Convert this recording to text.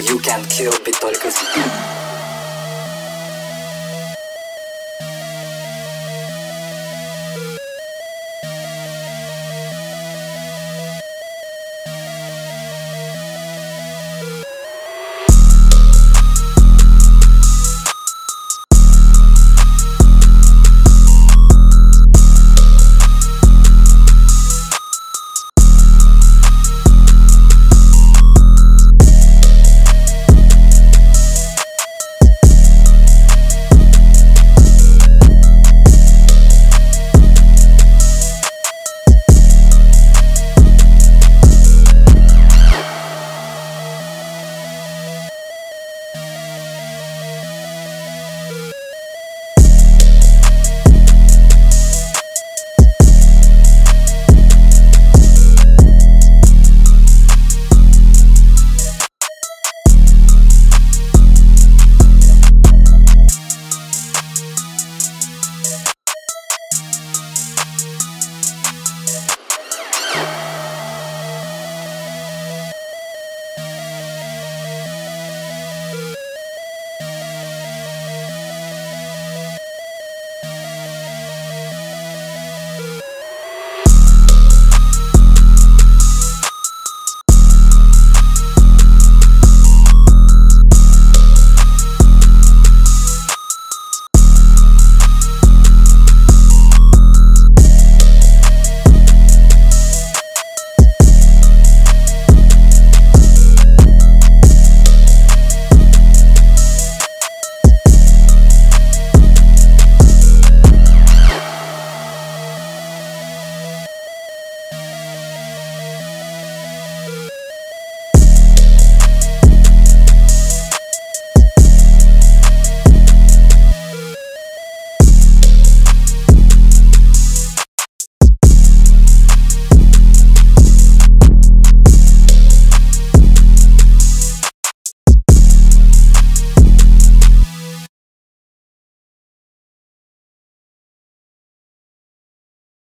You can kill, but только